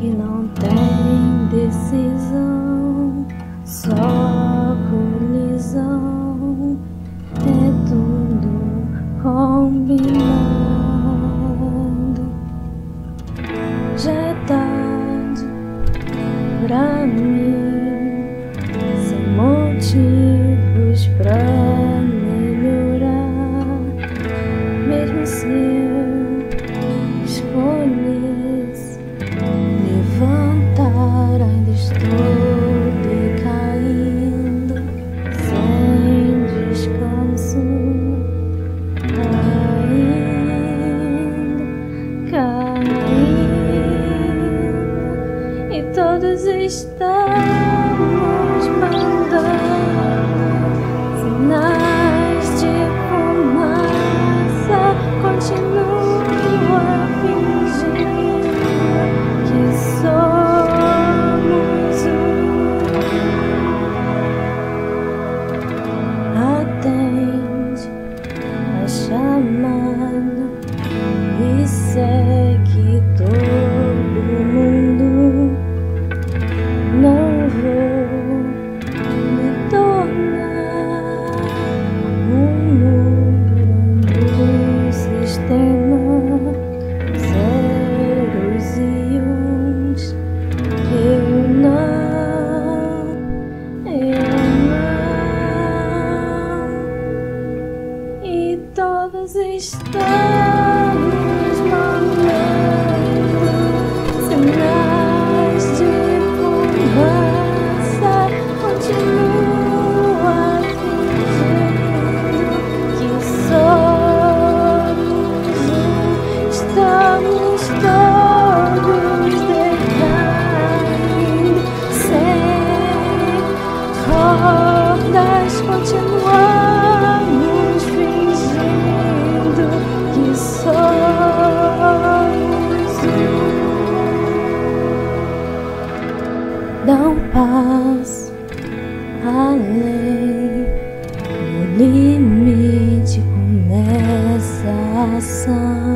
que não tem decisão, só colisão. É tudo combinado. Já é tarde pra mim, sem motivos pra todos estamos não. E todos estão paz além do limite com essa ação.